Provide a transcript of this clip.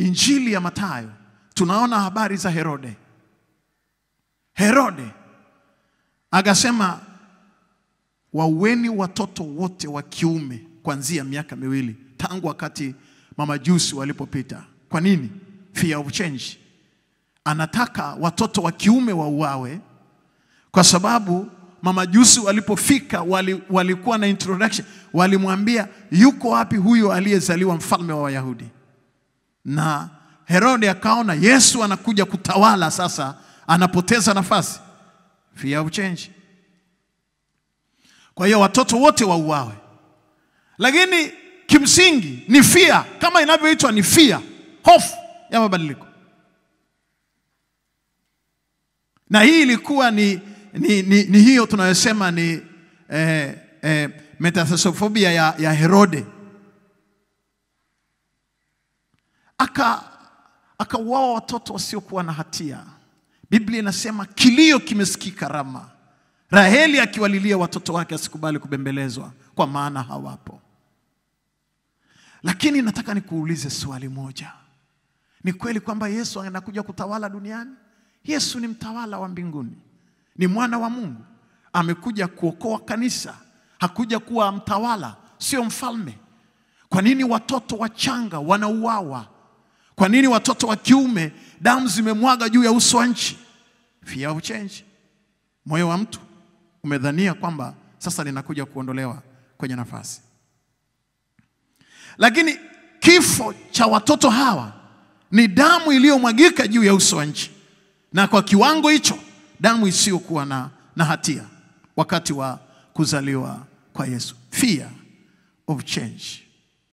Injili ya Mathayo tunaona habari za Herode. Herode akasema waueni watoto wote wa kiume kuanzia miaka miwili tangu wakati mamajusi walipopita. Kwa nini? Fear of change. Anataka watoto wa kiume wauawe kwa sababu mamajusi walipofika wali, walikuwa na introduction, walimwambia yuko wapi huyo aliyezaliwa mfalme wa Wayahudi? Na Herode akaona Yesu anakuja kutawala sasa, anapoteza nafasi. Fear uchenji. Kwa hiyo watoto wote wauawe, lakini kimsingi ni fia kama inavyoitwa ni fia hofu ya mabadiliko. Na hii ilikuwa ni, ni, ni, ni hiyo tunayosema ni eh, eh, metathesofobia ya, ya Herode aka akauawa watoto wasiokuwa na hatia. Biblia inasema kilio kimesikika Rama, Raheli akiwalilia watoto wake asikubali kubembelezwa kwa maana hawapo. Lakini nataka nikuulize swali moja, ni kweli kwamba Yesu anakuja kutawala duniani? Yesu ni mtawala wa mbinguni, ni mwana wa Mungu, amekuja kuokoa kanisa, hakuja kuwa mtawala, sio mfalme. Kwa nini watoto wachanga wanauawa? Kwa nini watoto wa kiume damu zimemwaga juu ya uso wa nchi? Fear of change. Moyo wa mtu umedhania kwamba sasa linakuja kuondolewa kwenye nafasi, lakini kifo cha watoto hawa ni damu iliyomwagika juu ya uso wa nchi, na kwa kiwango hicho damu isiyokuwa na, na hatia wakati wa kuzaliwa kwa Yesu. Fear of change.